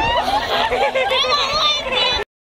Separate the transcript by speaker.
Speaker 1: Oh, my God.